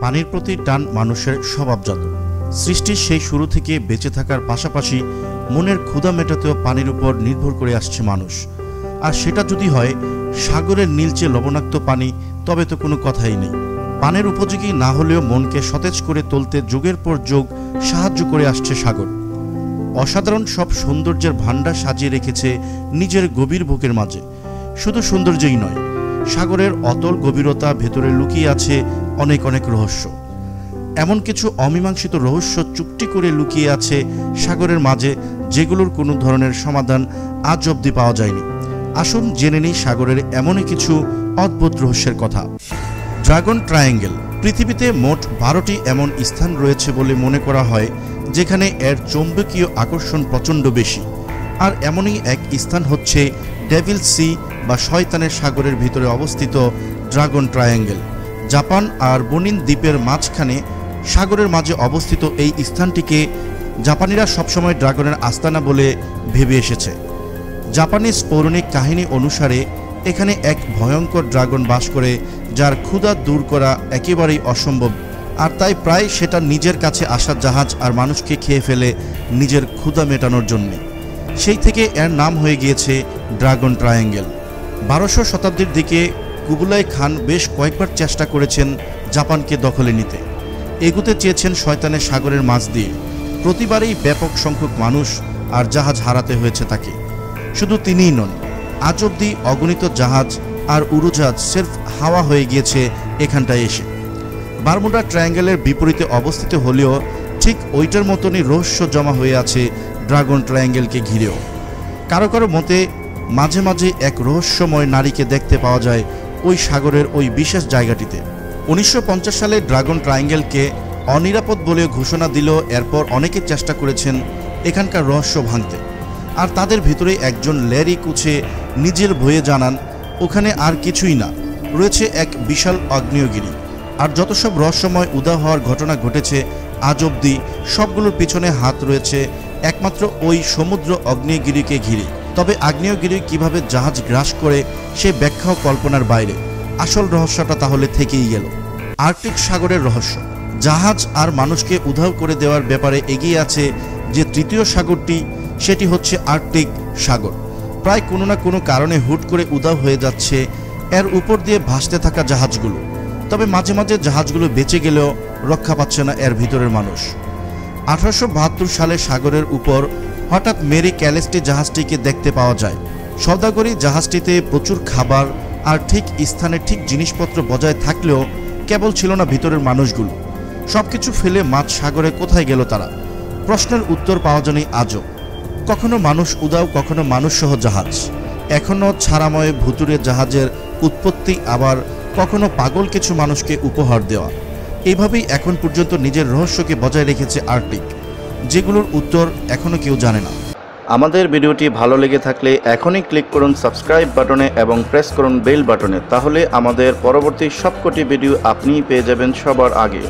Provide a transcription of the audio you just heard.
পানির প্রতি টান মানুষের স্বভাবজাত। সৃষ্টির সেই শুরু থেকে বেঁচে থাকার পাশাপাশি মনের ক্ষুধা মেটাতেও পানির উপর নির্ভর করে আসছে মানুষ। আর সেটা যদি হয়, সাগরের নীলচে লবণাক্ত পানি, তবে তো কোনো কথাই নেই। পানের উপযোগী না হলেও মনকে সতেজ করে তুলতে যুগের পর যুগ সাহায্য করে আসছে সাগর। অসাধারণ সব সৌন্দর্যের ভাণ্ডার সাজিয়ে রেখেছে নিজের গভীর বুকের মাঝে। শুধু সৌন্দর্যই নয়, সাগরের অতল গভীরতা ভেতরে লুকিয়ে আছে অনেক অনেক রহস্য। এমন কিছু অমীমাংসিত রহস্য চুক্তি করে লুকিয়ে আছে সাগরের মাঝে, যেগুলোর কোনো ধরনের সমাধান আজ অবধি পাওয়া যায়নি। আসুন জেনে নিই সাগরের এমনই কিছু অদ্ভুত রহস্যের কথা। ড্রাগন ট্রায়াঙ্গেল, পৃথিবীতে মোট বারোটি এমন স্থান রয়েছে বলে মনে করা হয়, যেখানে এর চৌম্বকীয় আকর্ষণ প্রচণ্ড বেশি। আর এমনই এক স্থান হচ্ছে ডেভিল সি বা শয়তানের সাগরের ভিতরে অবস্থিত ড্রাগন ট্রায়াঙ্গেল। জাপান আর বনিন দ্বীপের মাঝখানে সাগরের মাঝে অবস্থিত এই স্থানটিকে জাপানিরা সবসময় ড্রাগনের আস্তানা বলে ভেবে এসেছে। জাপানিজ পৌরাণিক কাহিনী অনুসারে এখানে এক ভয়ঙ্কর ড্রাগন বাস করে, যার ক্ষুধা দূর করা একেবারেই অসম্ভব, আর তাই প্রায় সেটা নিজের কাছে আসা জাহাজ আর মানুষকে খেয়ে ফেলে নিজের ক্ষুধা মেটানোর জন্যে। সেই থেকে এর নাম হয়ে গিয়েছে ড্রাগন ট্রায়াঙ্গেল। বারোশো শতাব্দীর দিকে কুবুলাই খান বেশ কয়েকবার চেষ্টা করেছেন জাপানকে দখলে নিতে। এগুতে চেয়েছেন শয়তানের সাগরের মাছ দিয়ে। প্রতিবারেই ব্যাপক সংখ্যক মানুষ আর জাহাজ হারাতে হয়েছে তাকে। শুধু তিনিই নন, আজ অব্দি অগণিত জাহাজ আর উড়োজাহাজ সেরফ হাওয়া হয়ে গিয়েছে এখানটায় এসে। বারমুডা ট্রায়াঙ্গেলের বিপরীতে অবস্থিত হলেও ঠিক ওইটার মতনই রহস্য জমা হয়ে আছে ড্রাগন ট্রায়াঙ্গেলকে ঘিরেও। কারও কারও মতে, মাঝে মাঝে এক রহস্যময় নারীকে দেখতে পাওয়া যায় ওই সাগরের ওই বিশেষ জায়গাটিতে। উনিশশো পঞ্চাশ সালে ড্রাগন ট্রায়াঙ্গেলকে অনিরাপদ বলে ঘোষণা দিল এরপর অনেকে চেষ্টা করেছেন এখানকার রহস্য ভাঙতে। আর তাদের ভিতরে একজন ল্যারি কুছে নিজের ভয়ে জানান, ওখানে আর কিছুই না। রয়েছে এক বিশাল আগ্নেয়গিরি। আর যত সব রহস্যময় উদা হওয়ার ঘটনা ঘটেছে, আজ অবধি সবগুলোর পিছনে হাত রয়েছে একমাত্র ওই সমুদ্র অগ্নেয়গিরিকে ঘিরে। তবে আগ্নেয়গিরি কীভাবে জাহাজ গ্রাস করে, সে ব্যাখ্যাও কল্পনার বাইরে। আসল রহস্যটা তাহলে থেকেই গেল। আর্কটিক সাগরের রহস্য। জাহাজ আর মানুষকে উধাও করে দেওয়ার ব্যাপারে এগিয়ে আছে যে তৃতীয় সাগরটি, সেটি হচ্ছে আর্কটিক সাগর। প্রায় কোনো না কোনো কারণে হুট করে উধাও হয়ে যাচ্ছে এর উপর দিয়ে ভাসতে থাকা জাহাজগুলো। তবে মাঝে মাঝে জাহাজগুলো বেঁচে গেলেও রক্ষা পাচ্ছে না এর ভিতরের মানুষ। আঠারোশো বাহাত্তর সালে সাগরের উপর হঠাৎ মেরি ক্যালেস্টি জাহাজটিকে দেখতে পাওয়া যায়। সৌদাগরি জাহাজটিতে প্রচুর খাবার আর ঠিক স্থানে ঠিক জিনিসপত্র বজায় থাকলেও কেবল ছিল না ভিতরের মানুষগুলো। সবকিছু ফেলে মাছ সাগরে কোথায় গেল তারা? প্রশ্নের উত্তর পাওয়া যায়নি আজও। কখনো মানুষ উদাও, কখনো মানুষসহ জাহাজ। এখনও ছাড়াময় ভুতুরে জাহাজের উৎপত্তি, আবার কখনো পাগল কিছু মানুষকে উপহার দেওয়া। এইভাবেই এখন পর্যন্ত নিজের রহস্যকে বজায় রেখেছে আর্টিক যেগুলোর উত্তর এখনও কেউ জানে না। আমাদের ভিডিওটি ভালো লেগে থাকলে এখনই ক্লিক করুন সাবস্ক্রাইব বাটনে এবং প্রেস করুন বেল বাটনে, তাহলে আমাদের পরবর্তী সবকটি ভিডিও আপনিই পেয়ে যাবেন সবার আগে।